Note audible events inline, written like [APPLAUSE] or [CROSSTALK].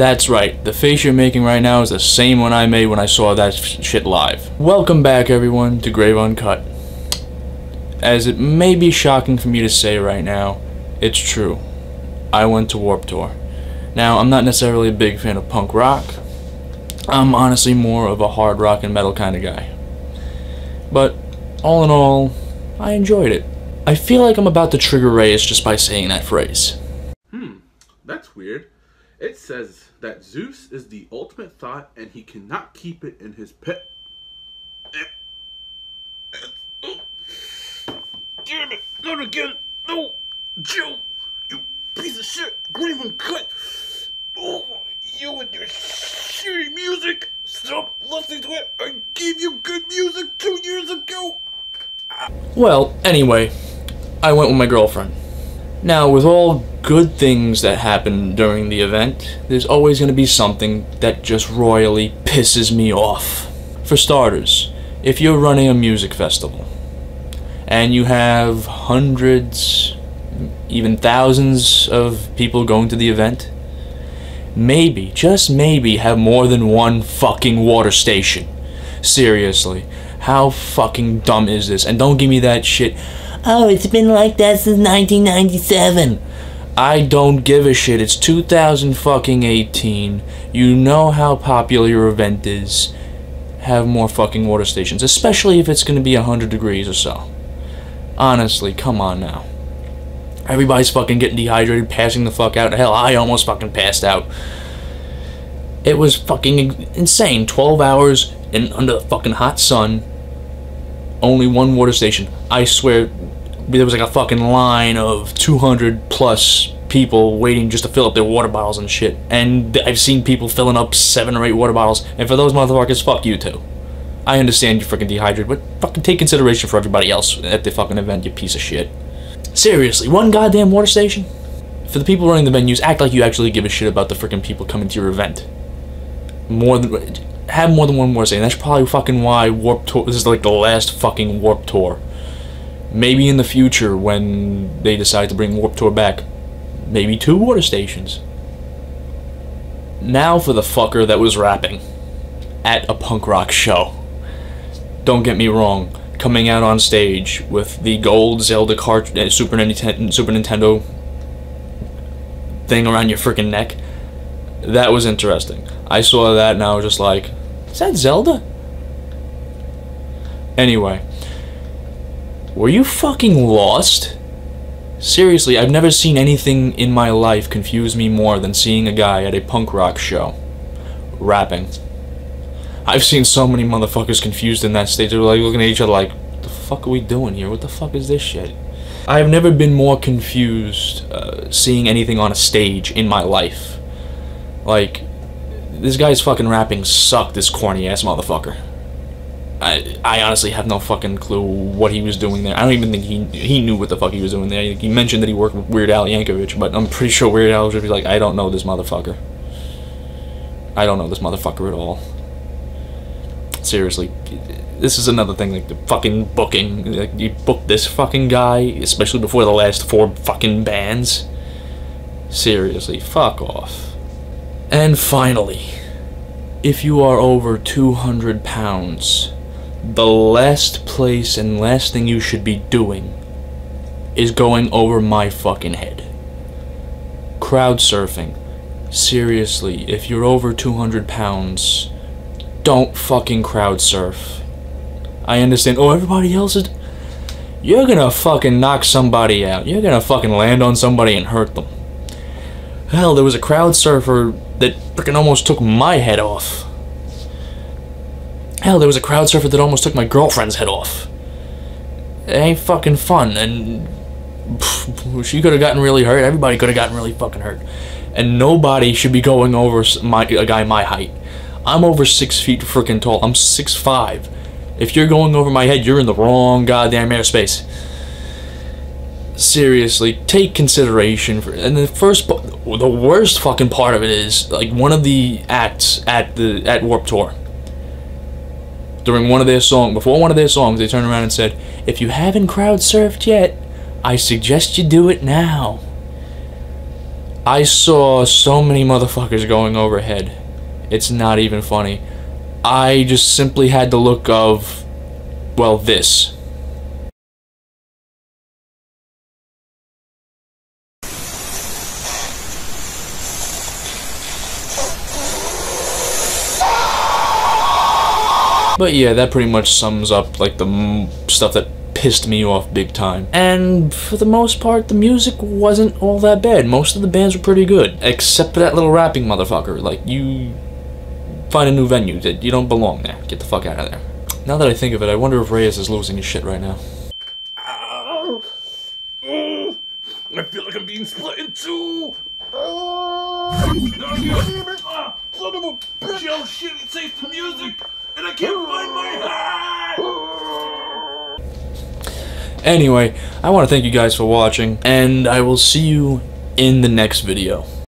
That's right, the face you're making right now is the same one I made when I saw that shit live. Welcome back, everyone, to Grave Uncut. As it may be shocking for me to say right now, it's true. I went to Warped Tour. Now, I'm not necessarily a big fan of punk rock. I'm honestly more of a hard rock and metal kind of guy. But, all in all, I enjoyed it. I feel like I'm about to trigger Reyes just by saying that phrase. Hmm, that's weird. It says that Zeus is the ultimate thought and he cannot keep it in his pit. [COUGHS] Damn it! Not again! No! Joe! You piece of shit! Greenland cut! Oh, you and your shitty music! Stop listening to it! I gave you good music two years ago! Well, anyway, I went with my girlfriend. Now, with all good things that happen during the event, there's always going to be something that just royally pisses me off. For starters, if you're running a music festival and you have hundreds, even thousands of people going to the event, maybe, just maybe, have more than one fucking water station. Seriously, how fucking dumb is this? And don't give me that shit. Oh, it's been like that since 1997. I don't give a shit. It's 2000 fucking 18. You know how popular your event is. Have more fucking water stations, especially if it's gonna be 100 degrees or so. Honestly, come on now. Everybody's fucking getting dehydrated, passing the fuck out. Hell, I almost fucking passed out. It was fucking insane. 12 hours in under the fucking hot sun. Only one water station. I swear, there was like a fucking line of 200 plus people waiting just to fill up their water bottles and shit. And I've seen people filling up seven or eight water bottles. And for those motherfuckers, fuck you too. I understand you're freaking dehydrated, but fucking take consideration for everybody else at the fucking event, you piece of shit. Seriously, one goddamn water station? For the people running the venues, act like you actually give a shit about the freaking people coming to your event. More than have more than one water station. That's probably fucking why Warped Tour. This is like the last fucking Warped Tour. Maybe in the future, when they decide to bring Warped Tour back, maybe two water stations. Now for the fucker that was rapping at a punk rock show. Don't get me wrong, coming out on stage with the gold Zelda cart uh, Super Nintendo Super Nintendo thing around your freaking neck. That was interesting. I saw that and I was just like, is that Zelda? Anyway, were you fucking lost? Seriously, I've never seen anything in my life confuse me more than seeing a guy at a punk rock show rapping. I've seen so many motherfuckers confused in that state. They're like looking at each other like, "What the fuck are we doing here? What the fuck is this shit?" I've never been more confused uh, seeing anything on a stage in my life. Like, this guy's fucking rapping sucked. This corny ass motherfucker. I, I honestly have no fucking clue what he was doing there. I don't even think he he knew what the fuck he was doing there. He mentioned that he worked with Weird Al Yankovic, but I'm pretty sure Weird Al would be like, I don't know this motherfucker. I don't know this motherfucker at all. Seriously, this is another thing, like the fucking booking. Like, you booked this fucking guy, especially before the last four fucking bands. Seriously, fuck off. And finally, if you are over 200 pounds, the last place and last thing you should be doing is going over my fucking head. Crowd surfing. Seriously, if you're over 200 pounds, don't fucking crowd surf. I understand. Oh, everybody else is. You're gonna fucking knock somebody out. You're gonna fucking land on somebody and hurt them. Hell, there was a crowd surfer that freaking almost took my head off. Hell, there was a crowd surfer that almost took my girlfriend's head off. It ain't fucking fun, and pff, she could have gotten really hurt. Everybody could have gotten really fucking hurt, and nobody should be going over my a guy my height. I'm over six feet freaking tall. I'm six five. If you're going over my head, you're in the wrong goddamn airspace. Seriously, take consideration for. And the first, the worst fucking part of it is like one of the acts at the at Warped Tour. During one of their songs, before one of their songs, they turned around and said, "If you haven't crowd surfed yet, I suggest you do it now." I saw so many motherfuckers going overhead. It's not even funny. I just simply had the look of, well, this. But yeah, that pretty much sums up like the m- stuff that pissed me off big time. And for the most part, the music wasn't all that bad. Most of the bands were pretty good, except for that little rapping motherfucker. Like you find a new venue that you don't belong there. Get the fuck out of there. Now that I think of it, I wonder if Reyes is losing his shit right now. Ow. Mm. I feel like I'm being split in two. Ah, son of a bitch! Yo, shit, it saves the music, and I can't find my hat! Anyway, I want to thank you guys for watching, and I will see you in the next video.